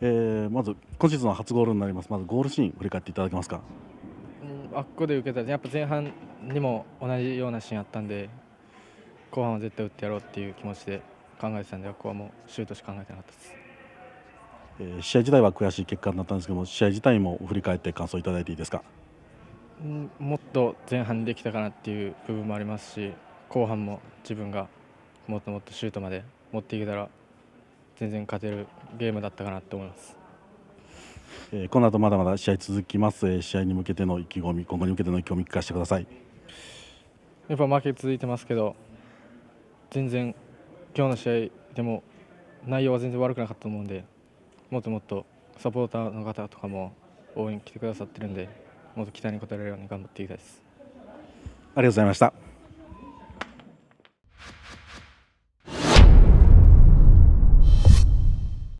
えー、まず今シーズンの初ゴールになります。まずゴールシーン振り返っていただけますか、うん、あっこで受けた。やっぱ前半にも同じようなシーンあったんで後半は絶対打ってやろうっていう気持ちで考えてたんでここはもうシュートしか考えてなかったです、えー、試合自体は悔しい結果になったんですけども試合自体も振り返って感想いただいていいですか、うん、もっと前半できたかなっていう部分もありますし後半も自分がもっともっとシュートまで持っていけたら全然勝てるゲームだったかなと思います。えー、この後まだまだ試合続きます、えー、試合に向けての意気込み今後に向けての意気込み聞かせてください。やっぱ負け続いてますけど全然今日の試合でも内容は全然悪くなかったと思うんでもっともっとサポーターの方とかも応援来てくださってるんでもっと期待に応えられるように頑張っていきたいです。ありがとうございました